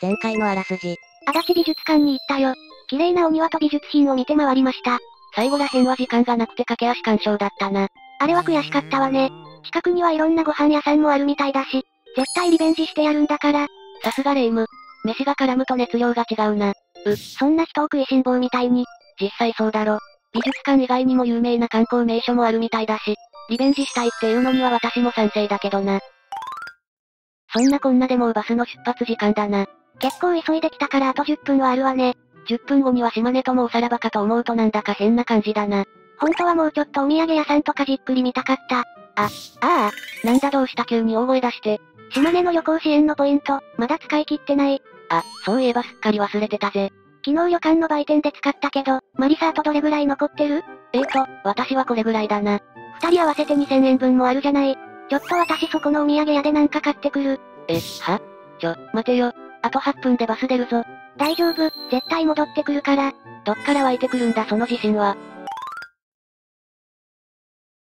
前回のあらすじ。足立美術館に行ったよ。綺麗なお庭と美術品を見て回りました。最後らへんは時間がなくて駆け足鑑賞だったな。あれは悔しかったわね。近くにはいろんなご飯屋さんもあるみたいだし、絶対リベンジしてやるんだから。さすがレイム。飯が絡むと熱量が違うな。う、そんな人を食いしん坊みたいに。実際そうだろ。美術館以外にも有名な観光名所もあるみたいだし、リベンジしたいっていうのには私も賛成だけどな。そんなこんなでもうバスの出発時間だな。結構急いできたからあと10分はあるわね。10分後には島根ともおさらばかと思うとなんだか変な感じだな。本当はもうちょっとお土産屋さんとかじっくり見たかった。あ、ああ、なんだどうした急に大声出して。島根の旅行支援のポイント、まだ使い切ってない。あ、そういえばすっかり忘れてたぜ。昨日旅館の売店で使ったけど、マリサーとどれぐらい残ってる？えーと、私はこれぐらいだな。二人合わせて2000円分もあるじゃない。ちょっと私そこのお土産屋でなんか買ってくる。え、は？ちょ、待てよ。あと8分でバス出るぞ。大丈夫、絶対戻ってくるから。どっから湧いてくるんだその自信は。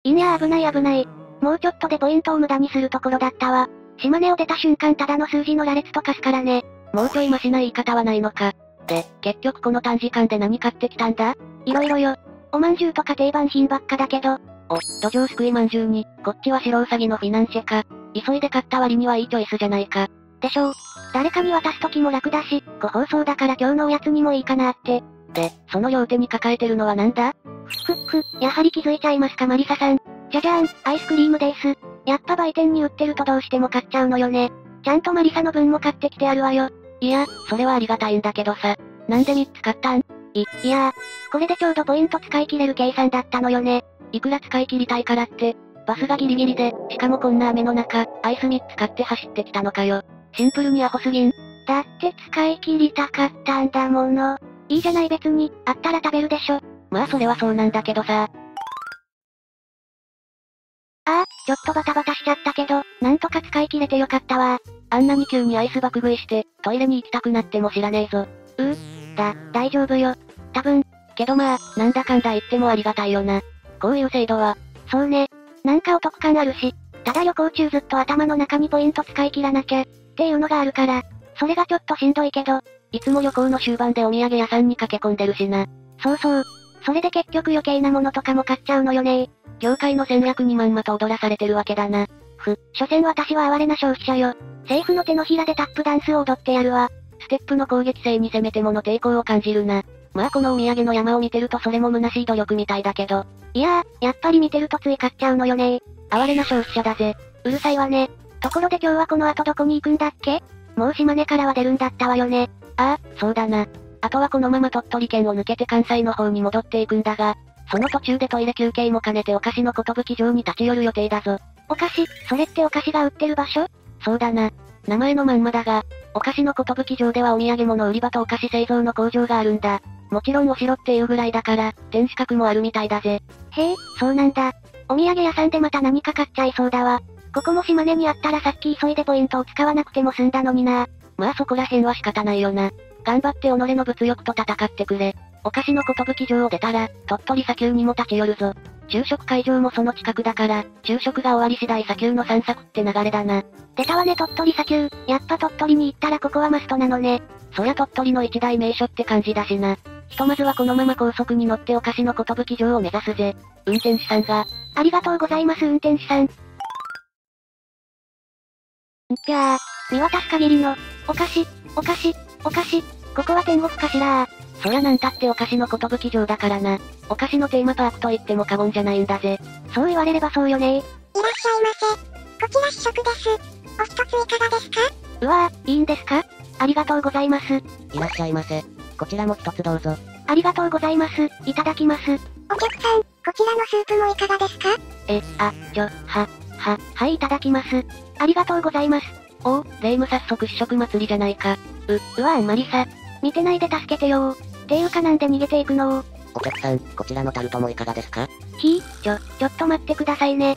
いんや危ない危ない。もうちょっとでポイントを無駄にするところだったわ。島根を出た瞬間ただの数字の羅列とかすからね。もうちょいマシな言い方はないのか。で、結局この短時間で何買ってきたんだ？いろいろよ。おまんじゅうとか定番品ばっかだけど。お、土壌すくいまんじゅうに、こっちは白ウサギのフィナンシェか。急いで買った割にはいいチョイスじゃないか。でしょう。誰かに渡すときも楽だし、ご包装だから今日のおやつにもいいかなって。で、その両手に抱えてるのはなんだ？ふっふっふ、やはり気づいちゃいますかマリサさん。じゃじゃーん、アイスクリームです。やっぱ売店に売ってるとどうしても買っちゃうのよね。ちゃんとマリサの分も買ってきてあるわよ。いや、それはありがたいんだけどさ。なんで3つ買ったん？い、いやー、これでちょうどポイント使い切れる計算だったのよね。いくら使い切りたいからって、バスがギリギリで、しかもこんな雨の中、アイス3つ買って走ってきたのかよ。シンプルにアホすぎん。だって使い切りたかったんだもの。いいじゃない別に、あったら食べるでしょ。まあそれはそうなんだけどさ。ああ、ちょっとバタバタしちゃったけど、なんとか使い切れてよかったわ。あんなに急にアイス爆食いして、トイレに行きたくなっても知らねえぞ。うだ、大丈夫よ。多分、けどまあ、なんだかんだ言ってもありがたいよな。こういう制度は、そうね。なんかお得感あるし、ただ旅行中ずっと頭の中にポイント使い切らなきゃ、っていうのがあるから、それがちょっとしんどいけど、いつも旅行の終盤でお土産屋さんに駆け込んでるしな。そうそう。それで結局余計なものとかも買っちゃうのよね業界の戦略にまんまと踊らされてるわけだな。ふ、所詮私は哀れな消費者よ。政府の手のひらでタップダンスを踊ってやるわ。ステップの攻撃性に攻めてもの抵抗を感じるな。まあこのお土産の山を見てるとそれも虚しい努力みたいだけど。いやー、やっぱり見てるとつい買っちゃうのよね哀れな消費者だぜ。うるさいわね。ところで今日はこの後どこに行くんだっけ？もう島根からは出るんだったわよね。ああ、そうだな。あとはこのまま鳥取県を抜けて関西の方に戻っていくんだが、その途中でトイレ休憩も兼ねてお菓子の寿場に立ち寄る予定だぞ。お菓子、それってお菓子が売ってる場所？そうだな。名前のまんまだが、お菓子の寿場ではお土産物売り場とお菓子製造の工場があるんだ。もちろんお城っていうぐらいだから、天守閣もあるみたいだぜ。へえ、そうなんだ。お土産屋さんでまた何か買っちゃいそうだわ。ここも島根にあったらさっき急いでポイントを使わなくても済んだのにな。まあそこら辺は仕方ないよな。頑張って己の物欲と戦ってくれ。お菓子の寿城を出たら、鳥取砂丘にも立ち寄るぞ。昼食会場もその近くだから、昼食が終わり次第砂丘の散策って流れだな。出たわね鳥取砂丘。やっぱ鳥取に行ったらここはマストなのね。そりゃ鳥取の一大名所って感じだしな。ひとまずはこのまま高速に乗ってお菓子の寿城を目指すぜ。運転手さんが。ありがとうございます運転手さん。んぴゃー、見渡す限りの、お菓子、お菓子、お菓子、ここは天国かしらそりゃなんたってお菓子の寿城だからな。お菓子のテーマパークと言っても過言じゃないんだぜ。そう言われればそうよねいらっしゃいませ。こちら試食です。お一ついかがですか？うわぁ、いいんですか？ありがとうございます。いらっしゃいませ。こちらも一つどうぞ。ありがとうございます。いただきます。お客さん、こちらのスープもいかがですか？え、あ、ちょ、は、は、はいいただきます。ありがとうございます。おお、レイム早速試食祭りじゃないか。う、うわぁ、マリサ。見てないで助けてよていうかなんで逃げていくの？ー。お客さん、こちらのタルトもいかがですか？ひー、ちょ、ちょっと待ってくださいね。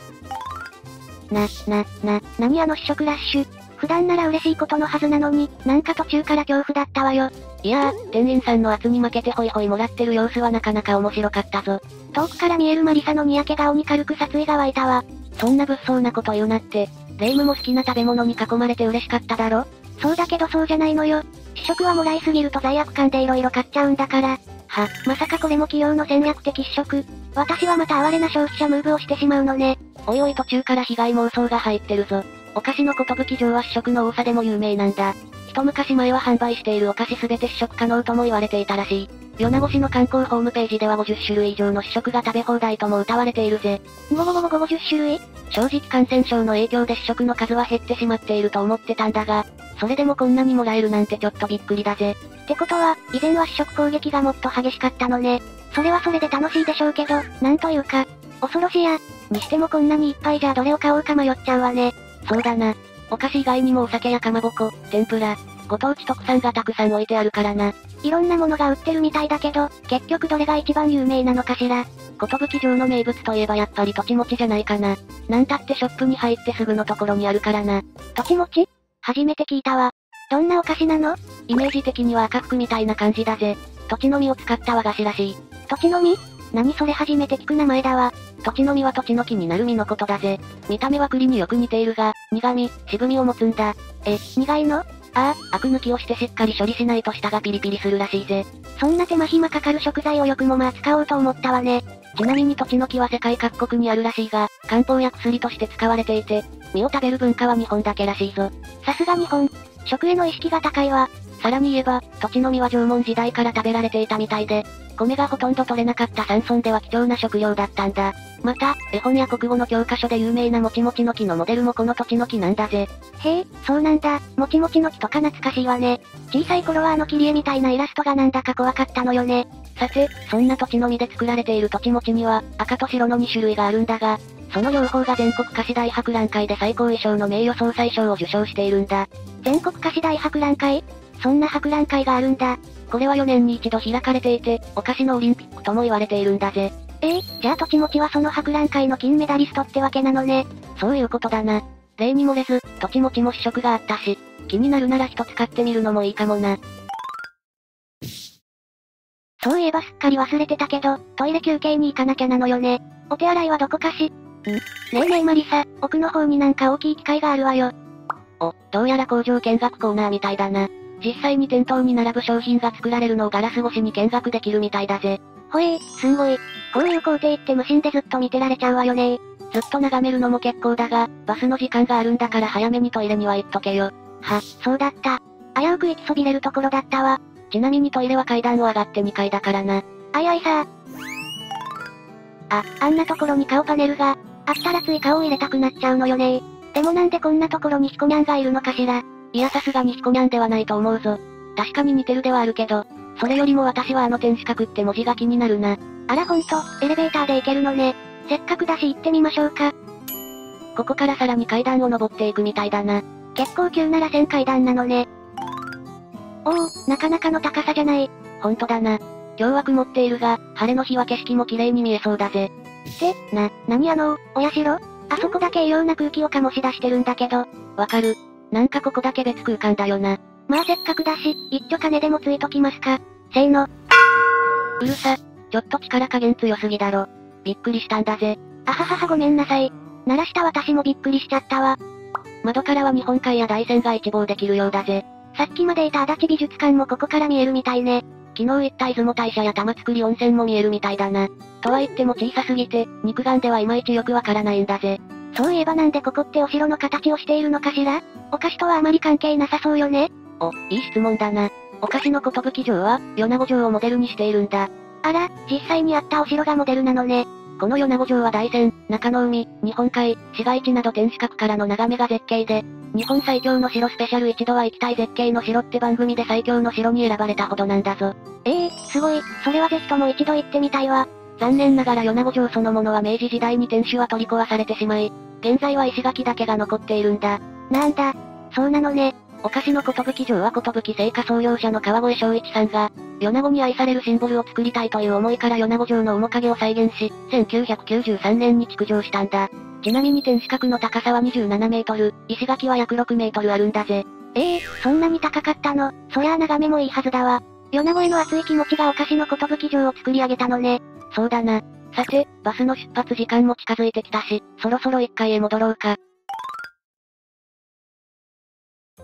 な、な、な、なにあの試食ラッシュ。普段なら嬉しいことのはずなのに、なんか途中から恐怖だったわよ。いやー、店員さんの圧に負けてホイホイもらってる様子はなかなか面白かったぞ。遠くから見えるマリサのにやけ顔に軽く殺意が湧いたわ。そんな物騒なこと言うなって、レイムも好きな食べ物に囲まれて嬉しかっただろ？そうだけどそうじゃないのよ。試食はもらいすぎると罪悪感で色々買っちゃうんだから。は、まさかこれも企業の戦略的試食？私はまた哀れな消費者ムーブをしてしまうのね。おいおい途中から被害妄想が入ってるぞ。お菓子の寿城は試食の多さでも有名なんだ。一昔前は販売しているお菓子すべて試食可能とも言われていたらしい。米子市の観光ホームページでは50種類以上の試食が食べ放題とも歌われているぜ。ごごごごご50種類？正直感染症の影響で試食の数は減ってしまっていると思ってたんだが、それでもこんなにもらえるなんてちょっとびっくりだぜ。ってことは、以前は試食攻撃がもっと激しかったのね。それはそれで楽しいでしょうけど、なんというか、恐ろしや。にしてもこんなにいっぱいじゃどれを買おうか迷っちゃうわね。そうだな。お菓子以外にもお酒やかまぼこ、天ぷら、ご当地特産がたくさん置いてあるからな。いろんなものが売ってるみたいだけど、結局どれが一番有名なのかしら。寿城の名物といえばやっぱり土地餅じゃないかな。なんたってショップに入ってすぐのところにあるからな。土地餅？初めて聞いたわ。どんなお菓子なの？イメージ的には赤服みたいな感じだぜ。土地の実を使った和菓子らしい。土地の実？何それ初めて聞く名前だわ。土地の実は土地の木になる実のことだぜ。見た目は栗によく似ているが、苦味、渋みを持つんだ。え、苦いの？ああ、アク抜きをしてしっかり処理しないと舌がピリピリするらしいぜ。そんな手間暇かかる食材をよくもまあ使おうと思ったわね。ちなみに土地の木は世界各国にあるらしいが、漢方や薬として使われていて、実を食べる文化は日本だけらしいぞ。さすが日本。食への意識が高いわ。さらに言えば、土地の実は縄文時代から食べられていたみたいで、米がほとんど取れなかった山村では貴重な食料だったんだ。また、絵本や国語の教科書で有名なもちもちの木のモデルもこの土地の木なんだぜ。へえ、そうなんだ。もちもちの木とか懐かしいわね。小さい頃はあの切り絵みたいなイラストがなんだか怖かったのよね。さて、そんな土地の実で作られている土地餅には、赤と白の2種類があるんだが、その両方が全国菓子大博覧会で最高位賞の名誉総裁賞を受賞しているんだ。全国菓子大博覧会？そんな博覧会があるんだ。これは4年に一度開かれていて、お菓子のオリンピックとも言われているんだぜ。ええじゃあ土地餅はその博覧会の金メダリストってわけなのね。そういうことだな。例に漏れず、土地餅も試食があったし、気になるなら一つ買ってみるのもいいかもな。そういえばすっかり忘れてたけど、トイレ休憩に行かなきゃなのよね。お手洗いはどこかし？んねえねえマリサ、奥の方になんか大きい機械があるわよ。お、どうやら工場見学コーナーみたいだな。実際に店頭に並ぶ商品が作られるのをガラス越しに見学できるみたいだぜ。ほえー、すんごい。こういう工程って無心でずっと見てられちゃうわよねずっと眺めるのも結構だが、バスの時間があるんだから早めにトイレには行っとけよ。は、そうだった。危うく行きそびれるところだったわ。ちなみにトイレは階段を上がって2階だからな。あいあいさあ、あんなところに顔パネルが、あったらつい顔を入れたくなっちゃうのよねでもなんでこんなところにヒコニャンがいるのかしら。いやさすがにヒコニャンではないと思うぞ。確かに似てるではあるけど、それよりも私はあの天四角って文字が気になるな。あらほんと、エレベーターで行けるのね。せっかくだし行ってみましょうか。ここからさらに階段を登っていくみたいだな。結構急な螺旋階段なのね。おお、なかなかの高さじゃない。ほんとだな。今日は曇っているが、晴れの日は景色も綺麗に見えそうだぜ。って、な、なにあの、お社？あそこだけ異様な空気を醸し出してるんだけど。わかる。なんかここだけ別空間だよな。まあせっかくだし、一丁金でもついときますか。せーの。うるさ、ちょっと力加減強すぎだろ。びっくりしたんだぜ。あはははごめんなさい。鳴らした私もびっくりしちゃったわ。窓からは日本海や大山が一望できるようだぜ。さっきまでいた足立美術館もここから見えるみたいね。昨日行った出雲大社や玉造温泉も見えるみたいだな。とは言っても小さすぎて、肉眼ではいまいちよくわからないんだぜ。そういえばなんでここってお城の形をしているのかしら？お菓子とはあまり関係なさそうよねお、いい質問だな。お菓子の寿城は、米子城をモデルにしているんだ。あら、実際にあったお城がモデルなのね。この米子城は大山、中野海、日本海、市街地など天守閣からの眺めが絶景で、日本最強の城スペシャル一度は行きたい絶景の城って番組で最強の城に選ばれたほどなんだぞ。ええー、すごい、それはぜひとも一度行ってみたいわ。残念ながら米子城そのものは明治時代に天守は取り壊されてしまい、現在は石垣だけが残っているんだ。なんだ、そうなのね。お菓子の寿城は寿製菓創業者の川越正一さんが、米子に愛されるシンボルを作りたいという思いから米子城の面影を再現し、1993年に築城したんだ。ちなみに天守閣の高さは27メートル、石垣は約6メートルあるんだぜ。ええー、そんなに高かったのそりゃあ眺めもいいはずだわ。米子への熱い気持ちがお菓子の寿城を作り上げたのね。そうだな。さて、バスの出発時間も近づいてきたし、そろそろ1階へ戻ろうか。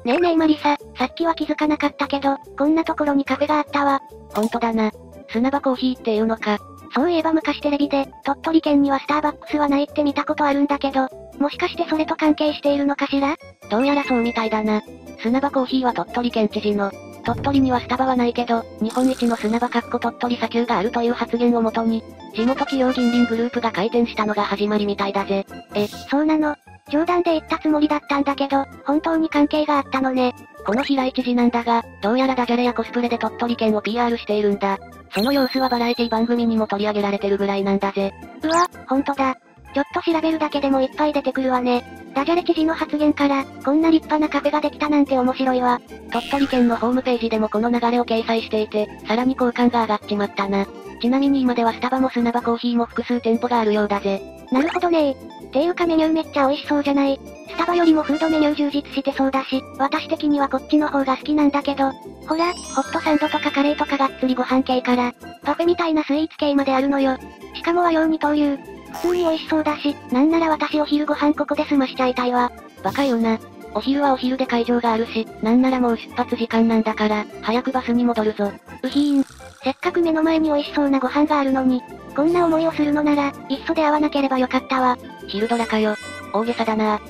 ねえねえマリサ、さっきは気づかなかったけど、こんなところにカフェがあったわ。ほんとだな。砂場コーヒーっていうのか。そういえば昔テレビで、鳥取県にはスターバックスはないって見たことあるんだけど、もしかしてそれと関係しているのかしら？どうやらそうみたいだな。砂場コーヒーは鳥取県知事の、鳥取にはスタバはないけど、日本一の砂場かっこ鳥取砂丘があるという発言をもとに、地元企業銀輪グループが開店したのが始まりみたいだぜ。え、そうなの？冗談で言ったつもりだったんだけど、本当に関係があったのね。この平井知事なんだが、どうやらダジャレやコスプレで鳥取県を PR しているんだ。その様子はバラエティ番組にも取り上げられてるぐらいなんだぜ。うわ、ほんとだ。ちょっと調べるだけでもいっぱい出てくるわね。ダジャレ知事の発言から、こんな立派なカフェができたなんて面白いわ。鳥取県のホームページでもこの流れを掲載していて、さらに好感が上がっちまったな。ちなみに今ではスタバも砂場コーヒーも複数店舗があるようだぜ。なるほどねていうかメニューめっちゃ美味しそうじゃないスタバよりもフードメニュー充実してそうだし、私的にはこっちの方が好きなんだけど、ほら、ホットサンドとかカレーとかがっつりご飯系から、パフェみたいなスイーツ系まであるのよ。しかも和洋二刀流。普通に美味しそうだし、なんなら私お昼ご飯ここで済ましちゃいたいわ。バカよな。お昼はお昼で会場があるし、なんならもう出発時間なんだから、早くバスに戻るぞ。うひーん。せっかく目の前に美味しそうなご飯があるのに、こんな思いをするのなら、いっそで会わなければよかったわ。昼ドラかよ。大げさだな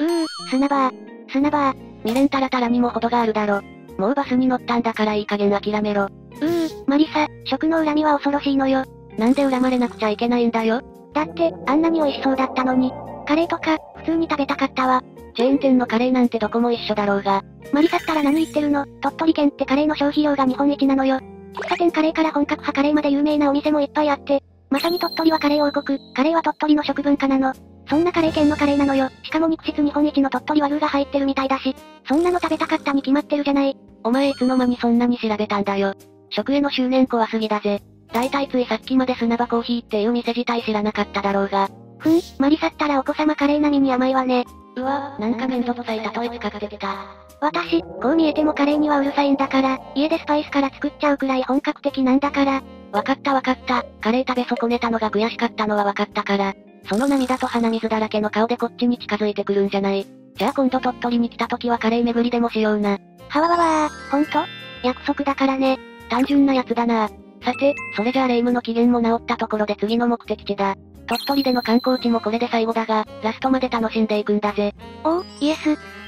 うー、砂場砂場未練たらたらにも程があるだろ。もうバスに乗ったんだからいい加減諦めろ。うー、マリサ、食の恨みは恐ろしいのよ。なんで恨まれなくちゃいけないんだよ。だって、あんなに美味しそうだったのに。カレーとか、普通に食べたかったわ。チェーン店のカレーなんてどこも一緒だろうが。マリサったら何言ってるの？鳥取県ってカレーの消費量が日本一なのよ。喫茶店カレーから本格派カレーまで有名なお店もいっぱいあって、まさに鳥取はカレー王国、カレーは鳥取の食文化なの。そんなカレー県のカレーなのよ。しかも肉質日本一の鳥取和牛が入ってるみたいだし、そんなの食べたかったに決まってるじゃない。お前いつの間にそんなに調べたんだよ。食への執念怖すぎだぜ。だいたいついさっきまで砂場コーヒーっていう店自体知らなかっただろうが。ふん、マリサったらお子様カレー並みに甘いわね。うわ、なんか面倒くさい例え使ってきた。私、こう見えてもカレーにはうるさいんだから、家でスパイスから作っちゃうくらい本格的なんだから。わかったわかった。カレー食べ損ねたのが悔しかったのはわかったから。その涙と鼻水だらけの顔でこっちに近づいてくるんじゃない。じゃあ今度鳥取に来た時はカレー巡りでもしような。はわわわー、ほんと？約束だからね。単純なやつだな。さて、それじゃあ霊夢の機嫌も治ったところで次の目的地だ。鳥取での観光地もこれで最後だが、ラストまで楽しんでいくんだぜ。おお、イエス。